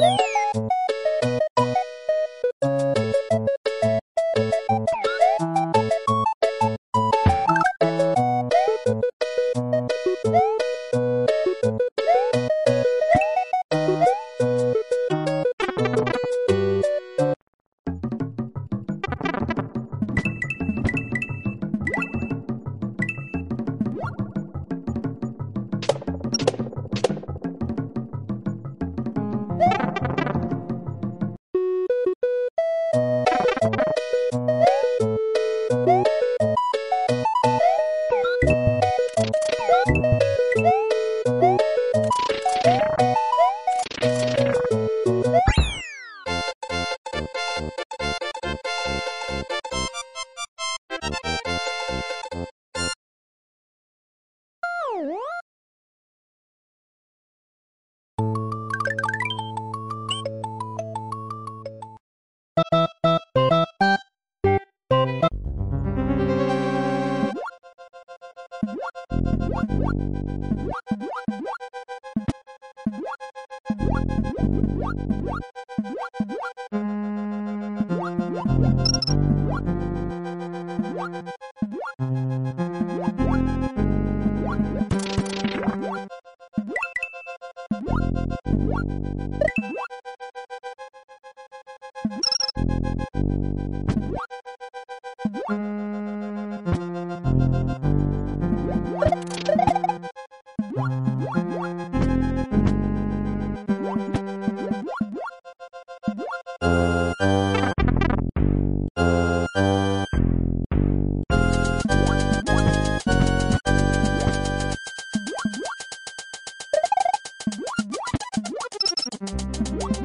Thank you. What? you